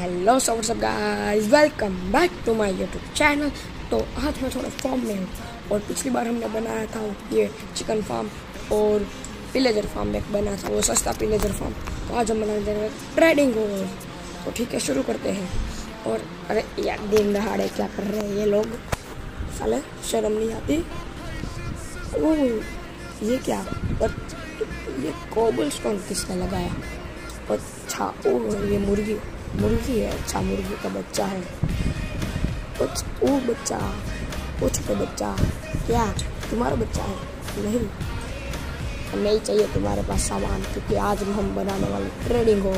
Hello सब guys welcome back to my YouTube channel तो आज मैं थोड़ा फॉर्म में हूँ और पिछली बार हमने बनाया था ये चिकन फार्म और पिलेजर फार्म एक बनाया था, वो सस्ता पिलेजर फार्म तो आज हम बनाने जा रहे हैं ट्रेडिंग हो। तो ठीक है, शुरू करते हैं। और अरे, यार दिन दहाड़े क्या कर रहे हैं ये लोग। साले, शर्म नहीं आती। ये क्या? पर ये कोबल स्टोन किसने लगाया? अच्छा ओ ये मुर्गी। मुर्गी है अच्छा मुर्गी का बच्चा है। कुछ ओ बच्चा ओ छोटे बच्चा। क्या? तुम्हारा बच्चा है? नहीं। नहीं चाहिए तुम्हारे पास सामान, क्योंकि आज हम बनाने वाले ट्रेडिंग हो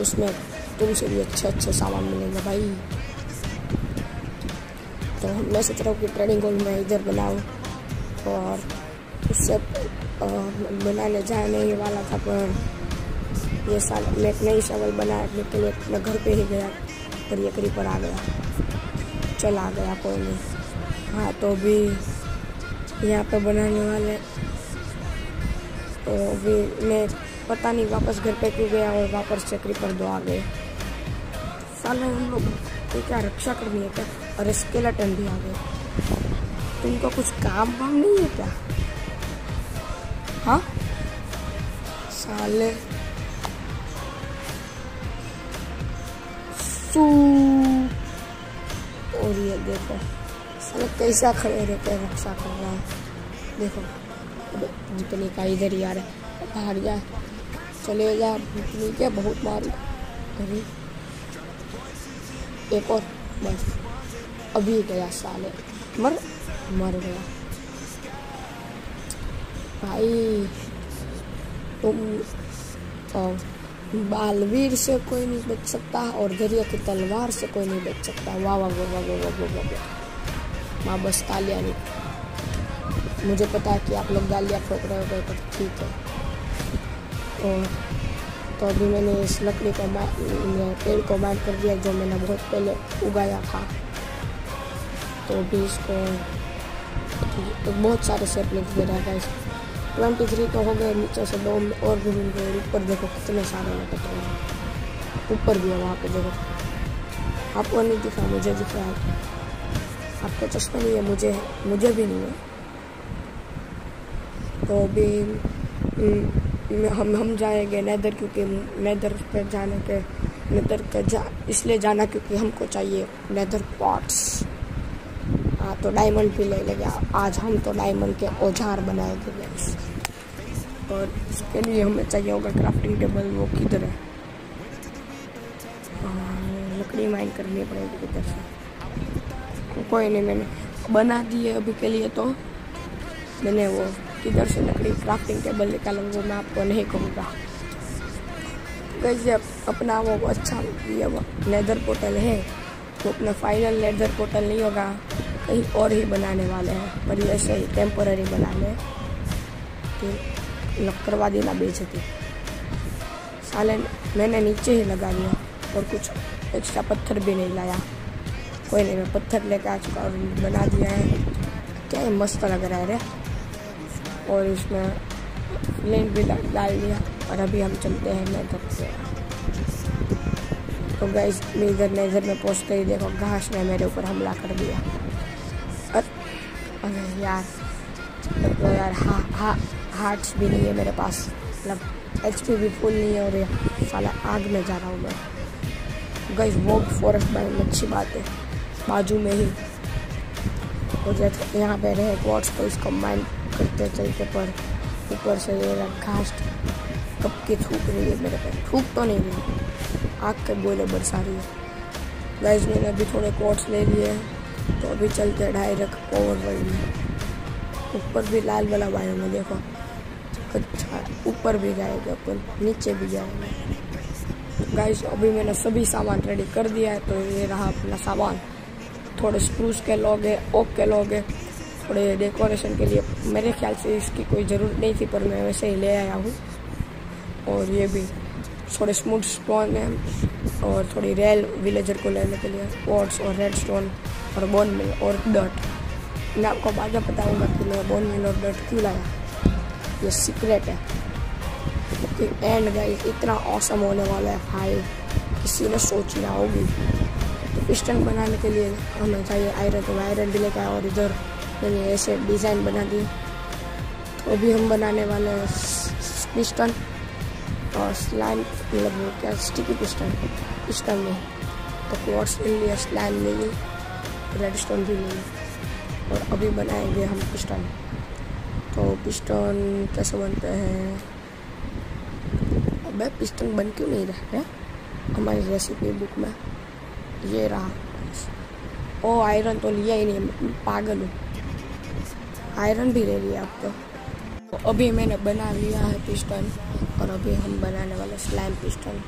उसमें तुमसे भी अच्छे अच्छे सामान मिलेंगे भाई। तो मैं सोच रहा हूँ कि ट्रेडिंग हॉल में इधर बनाऊँ, और उससे बनाने जाने वाला था, पर ये साल मैं एक नई चावल के लिए मैं घर पे ही गया पर करीब पर आ गया। चला गया कोई नहीं। हाँ तो भी यहाँ पे बनाने वाले। तो भी मैं पता नहीं वापस घर पे क्यों गया और वापस चक्री पर दो आ गए। साल हम लोग तो क्या रक्षा करनी है क्या? और स्केलेटन भी आ गए। तुमको कुछ काम वाम नहीं है क्या? हाँ? साले। और ये देखो, साले कैसा खड़े रहते हैं रक्षा कर रहा है देखो भूतनी का इधर ही आ रहा है, बाहर जा, चले जा भूतनी के बहुत मारी। अभी एक और, बस। अभी गया साले, मर मर गया। भाई, तुम तो बालवीर से कोई नहीं बच सकता और दरिया की तलवार से कोई नहीं बच सकता। वाह वाह वाह वाह वाह वाह वाह वाह। माँ, बस तालियाँ नहीं। मुझे पता है कि आप लोग गालियाँ ठोक रहे हो पर ठीक है। और तो अभी मैंने इस लकड़ी को पेड़ को मार कर दिया, जो मैंने बहुत पहले उगाया था। तो अभी इसको तो बहुत सारे सेपलिंग्स दे रहा ट्वेंटी थ्री तो हो गए, नीचे से दो और भी मिल गए ऊपर देखो कितने सारे लटक रहे हैं। ऊपर भी है वहाँ पे देखो। आपको नहीं दिखा, मुझे दिख। रहा है आपको चश्मा नहीं है, मुझे मुझे भी नहीं है। तो अभी हम हम जाएँगे नैदर क्योंकि नैदर पर जाने के नैदर के जा, इसलिए जाना क्योंकि हमको चाहिए नैदर पॉट्स। हाँ तो डायमंड भी ले लेंगे। आज हम तो डायमंड के औज़ार बनाएँगे। और इसके लिए हमें चाहिए होगा क्राफ्टिंग टेबल वो किधर है? लकड़ी माइन करनी पड़ेगी किधर से? कोई नहीं, मैंने बना दी है अभी के लिए तो। मैंने वो किधर से लकड़ी क्राफ्टिंग टेबल निकाला वो मैं आपको नहीं कहूँगा। कैसे अपना वो अच्छा ये वो लेदर पोर्टल है तो अपना फाइनल लेदर पोर्टल नहीं होगा, कहीं और ही बनाने वाले हैं, पर ऐसे ही टेम्पोररी बनाने तो करवा देना बेचती साले मैंने नीचे ही लगा दिया और कुछ एक्स्ट्रा पत्थर भी नहीं लाया। कोई नहीं, मैं पत्थर लेकर आ चुका और बना दिया है। क्या ये मस्त लग रहा है रे। और इसमें लेंट भी डाल दिया और अभी हम चलते हैं नेजर से तो गैस इधर नेजर में पहुँचते ही देखो, घास ने मेरे ऊपर हमला कर दिया। अरे यार तो यार हाँ हाँ। हार्ट्स भी नहीं है मेरे पास। मतलब एच पी भी फुल नहीं है और साला आग में जा रहा हूँ मैं। गई वो फॉरेस्ट बाइक में अच्छी बात है। बाजू में ही। और यहाँ पे रहे क्वार्ट्स तो इसको माइंड करते चलते पर ऊपर से ये घास कब की थूक रही है मेरे पे? थूक तो नहीं रही। आग के बोले बरसा रही है। गैस मैंने अभी थोड़े कोट्स ले लिए तो अभी चलते डायरेक्ट ओवर वर्ल्ड में। ऊपर भी लाल वाला बायोम में देखो। अच्छा ऊपर भी जाएगा अपन नीचे भी जाएगा। गाइस अभी मैंने सभी सामान रेडी कर दिया है तो ये रहा अपना सामान। थोड़े स्प्रूस के लोग हैं ओक के लोग हैं, थोड़े डेकोरेशन के लिए। मेरे ख्याल से इसकी कोई ज़रूरत नहीं थी, पर मैं वैसे ही ले आया हूँ। और ये भी थोड़े स्मूथ स्टोन है, और थोड़ी रेल विलेजर को लेने के लिए पॉट्स और रेड स्टोन और बोन मिल और डट मैं आपको बाद में बताऊँगा कि मैं बोन मिल और डट क्यों लाया। ये सीक्रेट है। कि एंड गाइस इतना औसम होने वाला है, भाई। किसी ने सोची ना होगी। तो पिस्टन बनाने के लिए हमें चाहिए आयरन तो आयरन भी लेकर और इधर मैंने ऐसे डिज़ाइन बना दिए तो अभी हम बनाने वाले हैं पिस्टन और स्लाइम मतलब क्या स्टिकी पिस्टन पिस्टन में। तो क्लॉट्स ले लिए स्लाइम ले ली रेड स्टोन भी ले ली और अभी बनाएँगे हम पिस्टन तो पिस्टन कैसे बनते हैं। अबे पिस्टन बन क्यों नहीं रहे हमारी रेसिपी बुक में ये रहा। ओ आयरन तो लिया ही नहीं पागल हूँ। आयरन भी ले लिया अब तो। तो अभी मैंने बना लिया है पिस्टन, और अभी हम बनाने वाले स्लाइम पिस्टन।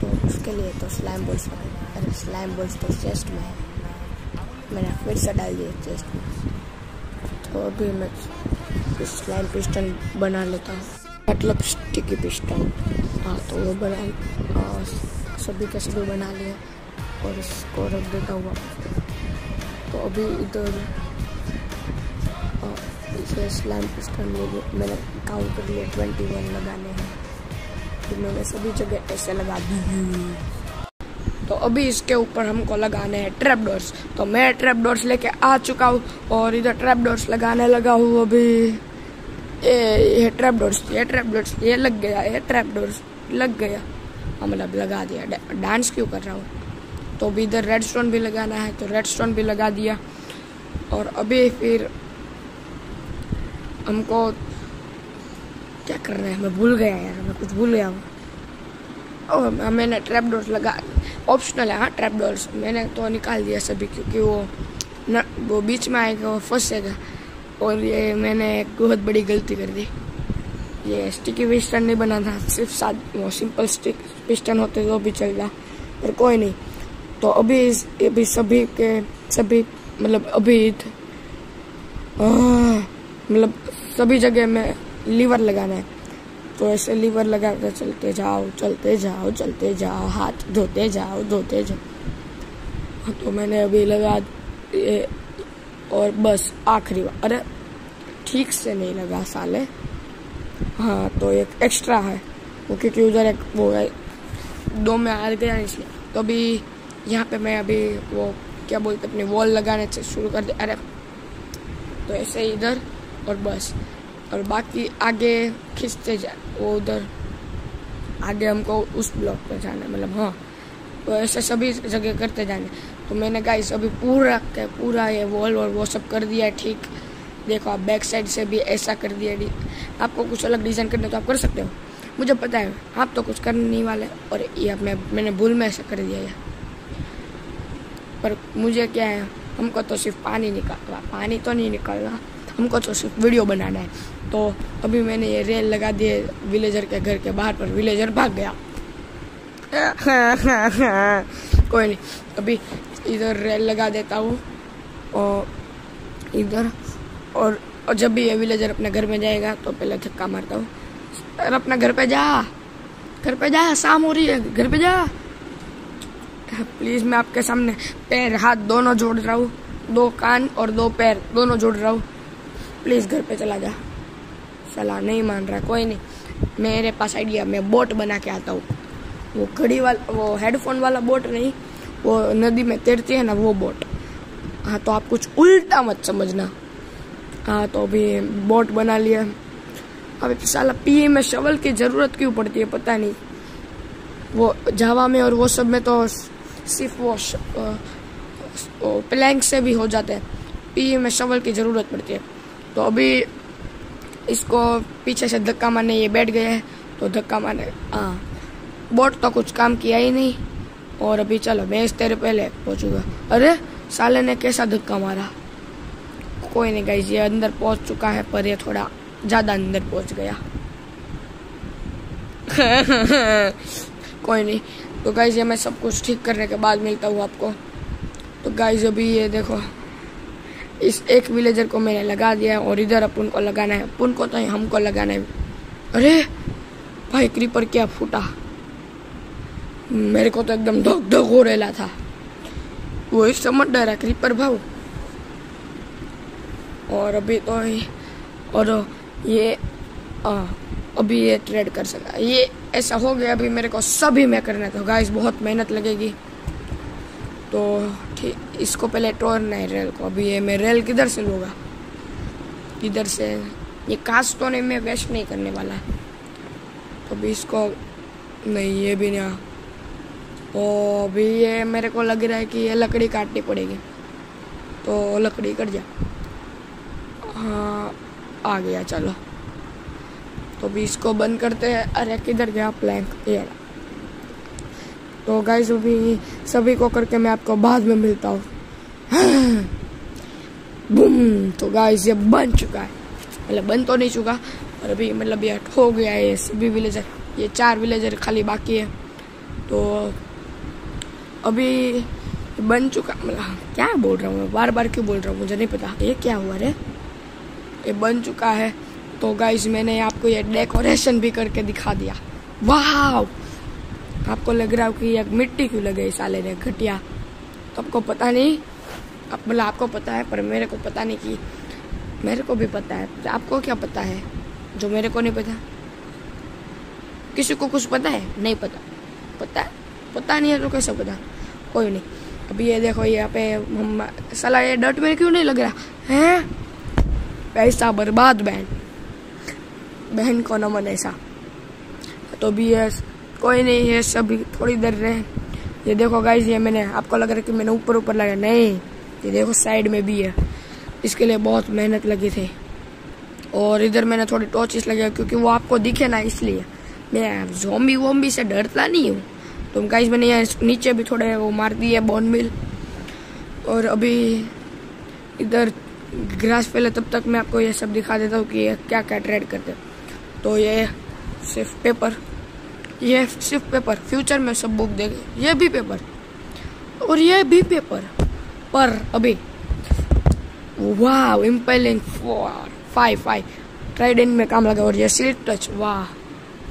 तो उसके लिए तो स्लाइम बोल्स अरे स्लाइम बोल्स तो चेस्ट में है। मैंने फिर से डाल दिया चेस्ट में। तो अभी मैं स्लाइम पिस्टन बना लेता हूँ। मतलब स्टिकी पिस्टन हाँ तो वो बना सभी के सभी बना लिया और इसको रख देता हुआ। तो अभी इधर इसे स्लैम पिस्टन ले मैंने काउंट कर लिया, ट्वेंटी वन लगाने हैं। तो मैंने सभी जगह ऐसे लगा दी। तो अभी इसके ऊपर हमको लगाने हैं ट्रैप डोर्स तो मैं ट्रैप डोर्स लेके आ चुका हूँ और इधर ट्रैप डोर्स लगाने लगा हूँ अभी। ये ये ट्रैप डोर्स ये ट्रैप डोर्स ये लग गया, ये ट्रैप डोर्स लग गया। हाँ मतलब लगा दिया डांस क्यों कर रहा हूँ? तो अभी इधर रेड स्टोन भी लगाना है तो रेड स्टोन भी लगा दिया। और अभी फिर हमको क्या कर रहे हैं? मैं भूल गया यार, मैं कुछ भूल गया हूँ। और मैंने ट्रैप डोर्स लगा ऑप्शनल है हाँ ट्रैप डॉल्स मैंने तो निकाल दिया सभी क्योंकि वो न वो बीच में आएगा वो फंसेगा और ये मैंने एक बहुत बड़ी गलती कर दी ये स्टिकी पिस्टन नहीं बना था सिर्फ़ वो सिंपल स्टिक पिस्टन होते तो भी चल रहा पर कोई नहीं तो अभी अभी सभी के सभी मतलब अभी मतलब सभी जगह में लीवर लगाना है तो ऐसे लीवर लगा कर चलते जाओ चलते जाओ चलते जाओ हाथ धोते जाओ धोते जाओ। हाँ, तो मैंने अभी लगा ये और बस आखिरी बार अरे ठीक से नहीं लगा साले। हाँ तो एक एक्स्ट्रा है वो क्योंकि उधर एक वो है दो में आ गया इसलिए। तो अभी यहाँ पे मैं अभी वो क्या बोलते अपनी वॉल लगाने से शुरू कर दे अरे। तो ऐसे इधर और बस। और बाकी आगे खींचते जाए, वो उधर। आगे हमको उस ब्लॉक पर जाना है मतलब हाँ तो ऐसे सभी जगह करते जाने तो मैंने कहा, इस अभी पूरा के पूरा ये वॉल और वो सब कर दिया है, ठीक। देखो, आप बैक साइड से भी ऐसा कर दिया आपको कुछ अलग डिज़ाइन करना तो आप कर सकते हो। मुझे पता है, आप तो कुछ करने नहीं वाले और ये मैं, मैंने भूल में ऐसा कर दिया है। पर मुझे क्या है, हमको तो सिर्फ़ पानी निकालना पानी तो नहीं निकालना, हमको तो सिर्फ़ वीडियो बनाना है। तो अभी मैंने ये रेल लगा दिए विलेजर के घर के बाहर पर विलेजर भाग गया। कोई नहीं अभी इधर रेल लगा देता हूँ और इधर और, जब भी ये विलेजर अपने घर में जाएगा तो पहले धक्का मारता हूँ। अरे अपने घर पे जा घर पे जा शाम हो रही है घर पे जा। प्लीज़ मैं आपके सामने पैर हाथ दोनों जोड़ रहा हूँ दो कान और दो पैर दोनों जोड़ रहा हूँ। प्लीज़ घर पे चला जा। सलाह नहीं मान रहा कोई नहीं मेरे पास आइडिया मैं बोट बना के आता हूँ वो घड़ी वाला वो हेडफोन वाला बोट नहीं वो नदी में तैरती है ना वो बोट हाँ तो आप कुछ उल्टा मत समझना हाँ तो अभी बोट बना लिया अभी साला पी में शवल की ज़रूरत क्यों पड़ती है पता नहीं वो जावा में और वो सब में तो सिर्फ़ वो, वो प्लैंक से भी हो जाते हैं पी में शवल की ज़रूरत पड़ती है तो अभी इसको पीछे से धक्का मारने ये बैठ गए हैं तो धक्का मारने हाँ। बोट तो कुछ काम किया ही नहीं। और अभी चलो, मैं इस तेरे पहले पहुंचूँगा। अरे, साले ने कैसा धक्का मारा? कोई नहीं गई ये अंदर पहुँच चुका है, पर ये थोड़ा ज़्यादा अंदर पहुँच गया। कोई नहीं। तो गाइज़ ये मैं सब कुछ ठीक करने के बाद मिलता हूँ आपको। तो गाइज़ अभी ये देखो इस एक विलेजर को मैंने लगा दिया है और इधर अपन को लगाना है। अपन को तो हमको लगाना है। अरे भाई क्रीपर क्या फूटा? मेरे को तो एकदम धक धक हो रहा था। वो समझ डरा क्रीपर भाव। और अभी तो और ये आ, अभी ये ट्रेड कर सका। ये ऐसा हो गया अभी मेरे को सभी में करना था गाइस बहुत मेहनत लगेगी। तो इसको पहले तोड़ना है रेल को। अभी ये मैं रेल किधर से लूँगा? किधर से? ये कास्ट तो नहीं, मैं वेस्ट नहीं करने वाला। तो अभी इसको नहीं, ये भी नहीं ओ, अभी ये मेरे को लग रहा है कि ये लकड़ी काटनी पड़ेगी। तो लकड़ी कट जा। हाँ आ गया, चलो। तो अभी इसको बंद करते हैं। अरे, किधर गया? प्लैंक ये तो गाइज़ अभी सभी को करके मैं आपको बाद में मिलता हूँ। बूम तो गाइस ये बन चुका है। मतलब बन तो नहीं चुका और अभी मतलब ये हो गया है, ये सभी विलेजर ये चार विलेजर खाली बाकी है। तो अभी बन चुका मतलब क्या बोल रहा हूँ मैं? बार बार क्यों बोल रहा हूँ? मुझे नहीं पता। ये क्या हुआ रे? ये बन चुका है। तो गाइज़ मैंने आपको ये डेकोरेशन भी करके दिखा दिया। वाह आपको लग रहा हो कि ये मिट्टी क्यों लगे साले ने? घटिया। तो आपको पता नहीं। अब मतलब आपको पता है, पर मेरे को पता नहीं कि मेरे को भी पता है। तो आपको क्या पता है? जो मेरे को नहीं पता। किसी को कुछ पता है? नहीं पता। पता है? पता नहीं है तो कैसे पता? कोई नहीं। अभी ये देखो, यहाँ पे सला ये डट में क्यों नहीं लग रहा? है? पैसा बर्बाद, बहन। बहन को नमन ऐसा। तो भी ये कोई नहीं है सभी थोड़ी देर रहे। ये देखो गाइज़ ये मैंने आपको लग रहा है कि मैंने ऊपर ऊपर लगा नहीं, ये देखो साइड में भी है। इसके लिए बहुत मेहनत लगी थी। और इधर मैंने थोड़ी टॉर्चेस लगे क्योंकि वो आपको दिखे ना, इसलिए। मैं जोम्बी वोम्बी से डरता नहीं हूँ। तो गाइज़ मैंने यहाँ नीचे भी थोड़े वो मार दिए बोन मिल और अभी इधर ग्रास पहले तब तक मैं आपको ये सब दिखा देता हूँ कि ये क्या क्या ट्रेड करते तो ये सिर्फ़ पेपर ये सिर्फ़ पेपर, फ्यूचर में सब बुक देंगे ये भी पेपर। और ये भी पेपर, पर अभी। वाह impaling four five five trident में काम लगा और ये सिल्क टच वाह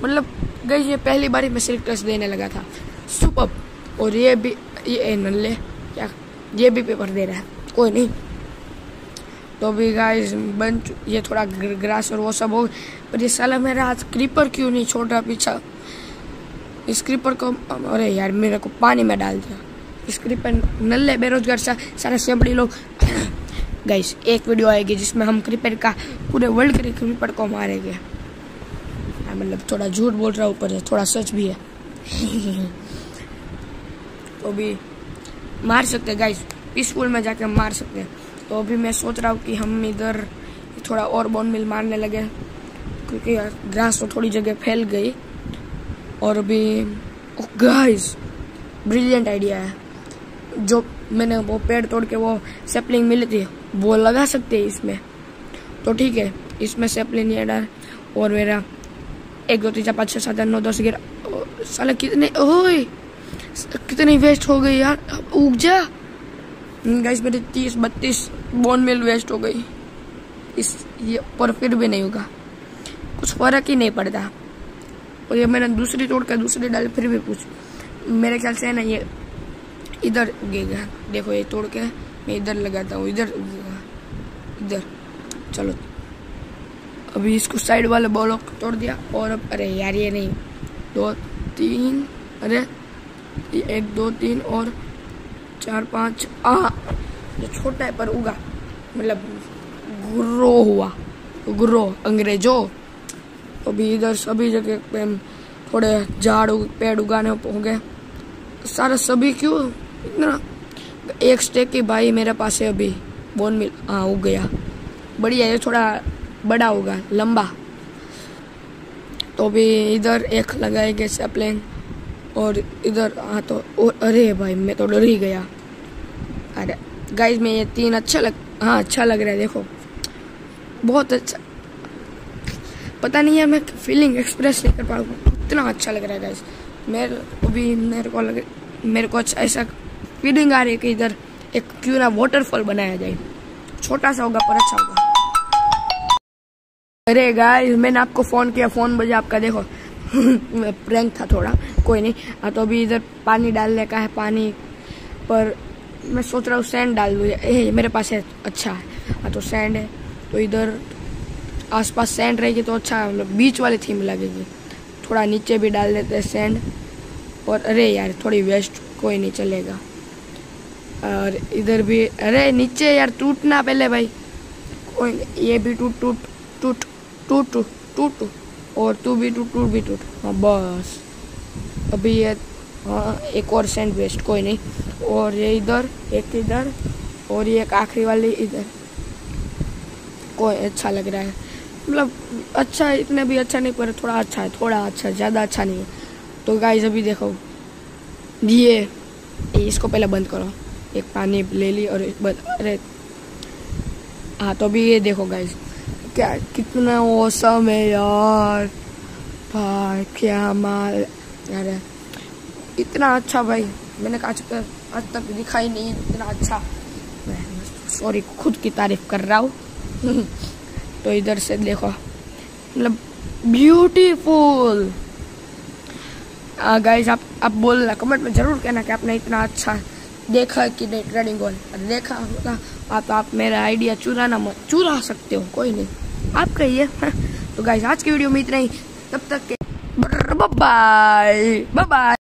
मतलब गई ये पहली बारी में सिल्क टच देने लगा था। सुपर और ये भी, ये नल्ले क्या? ये भी पेपर दे रहा है। कोई नहीं। तो भी गाइस बन ये थोड़ा ग्रास और वो सब हो पर ये साला मेरा आज क्रीपर क्यों नहीं छोड़ रहा पीछा? इस क्रीपर को अरे यार मेरे को पानी में डाल दिया। इस क्रीपर नल्ले बेरोजगार सा सारे सेबड़ी लोग। गाइस एक वीडियो आएगी जिसमें हम क्रिपर का पूरे वर्ल्ड के क्रिपर को मारेंगे। हाँ, मतलब थोड़ा झूठ बोल रहा हूँ ऊपर थोड़ा सच भी है। तो भी मार सकते हैं गाइस पीसफुल में जाके मार सकते हैं। तो अभी मैं सोच रहा हूँ कि हम इधर थोड़ा और बोन मिल मारने लगे क्योंकि ग्रास तो थोड़ी जगह फैल गई। और अभी गाइस ब्रिलियंट आइडिया है। जो मैंने वो पेड़ तोड़ के वो सेपलिंग मिली थी, वो लगा सकते हैं इसमें। तो ठीक है, इसमें सेपलिंग नहीं डाल और मेरा एक, दो, तीन, चार, पाँच छः सात, आठ, नौ, दस, ग्यारह साला कितने, ओए, कितनी वेस्ट हो गई यार, उग जा। गाइस मेरी तीस, बत्तीस बोन मिल वेस्ट हो गई। इस, ये पर फिर भी नहीं होगा कुछ फ़र्क ही नहीं पड़ता। और ये मैंने दूसरी तोड़ कर दूसरी डाली, फिर भी पूछ। मेरे ख्याल से है ना ये इधर उगेगा। देखो, ये तोड़ के मैं इधर लगाता हूँ, इधर उगेगा। इधर। चलो। अभी इसको साइड वाले बॉलों को तोड़ दिया और अब, अरे यार, ये नहीं। दो, तीन, अरे एक, दो, तीन और चार, पाँच, आ, ये छोटा है पर उगा। मतलब ग्रो हुआ। ग्रो अंग्रेजो। अभी इधर सभी जगह पे थोड़े झाड़ पेड़ उगाने हो गए। सारा सभी क्यों? इतना। एक स्टेक की भाई मेरे पास है अभी। बोन मिल हाँ उग गया। बढ़िया, ये थोड़ा बड़ा होगा, लंबा। तो भी इधर एक लगाए गए सैपलिंग और इधर हाँ तो और अरे भाई, मैं तो डर ही गया। अरे गाइस में ये तीन अच्छा लग हाँ अच्छा लग रहा है, देखो। बहुत अच्छा। पता नहीं है मैं फीलिंग एक्सप्रेस नहीं कर पा रहा इतना अच्छा लग रहा है गाइस मेरे को भी, मेरे को लग, मेरे को अच्छा ऐसा फीलिंग आ रही है कि इधर एक क्यों ना वाटरफॉल बनाया जाए। छोटा सा होगा पर अच्छा होगा। अरे गाइस मैंने आपको फ़ोन किया फ़ोन बजे आपका देखो। प्रैंक था थोड़ा, कोई नहीं। हाँ तो अभी इधर पानी डालने का है, पानी पर मैं सोच रहा हूँ सैंड डाल दूँ। मेरे पास है अच्छा है। हाँ तो सैंड है। तो इधर आसपास सैंड रहेगी तो अच्छा मतलब बीच वाली थीम लगेगी। थोड़ा नीचे भी डाल देते हैं सैंड और अरे यार, थोड़ी वेस्ट कोई नहीं चलेगा। और इधर भी, अरे नीचे यार टूटना पहले भाई। कोई ये भी टूट टूट टूट टूट टूट। टूट और तू भी टूट टूट भी टूट। हाँ बस। अभी ये हाँ एक और सेंट वेस्ट कोई नहीं। और ये इधर, एक इधर, और ये एक आखिरी वाली इधर। कोई अच्छा लग रहा है। मतलब अच्छा है, इतने भी अच्छा नहीं, पर थोड़ा अच्छा है, थोड़ा अच्छा है ज़्यादा अच्छा नहीं है। तो गाइज़ अभी देखो, ये इसको पहले बंद करो। एक पानी ले ली और बंद, अरे। हाँ तो अभी ये देखो गाइज़ क्या, कितना औसम है यार। भाई, क्या माल यार इतना अच्छा भाई, मैंने आज तक आज तक दिखा ही नहीं इतना अच्छा। सॉरी खुद की तारीफ़ कर रहा हूँ। तो इधर से देखो। मतलब ब्यूटीफुल गाइस आप आप बोलना कमेंट में ज़रूर कहना कि आपने इतना अच्छा देखा कि नहीं ट्रेडिंग गोल देखा होगा, आप आप मेरा आइडिया चुराना मत, चुरा सकते हो, कोई नहीं। आप कहिए। तो गाइज़ आज की वीडियो में इतना ही। तब तक के बाय बाय